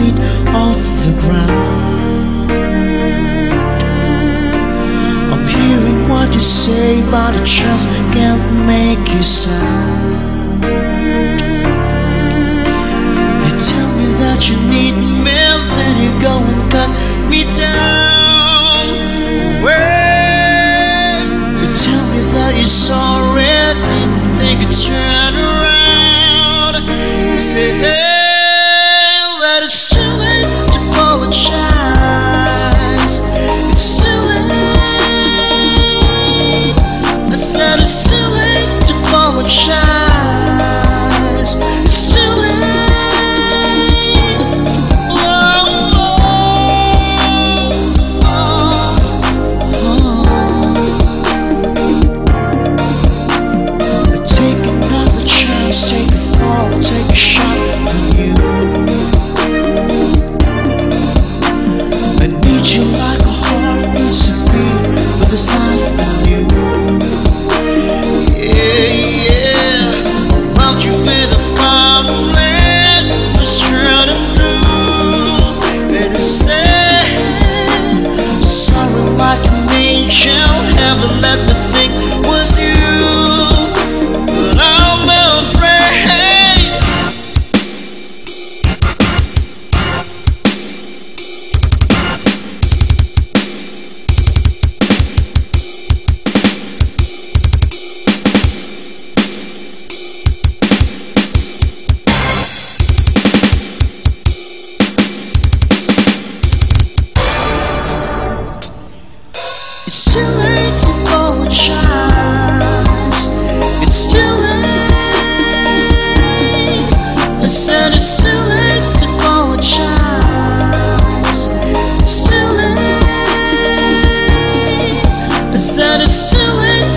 feet off the ground. I'm hearing what you say, but I just can't make you sound. You tell me that you need me, then you go and cut me down. Away. You tell me that you're sorry, didn't think you'd turn around. You say, hey. to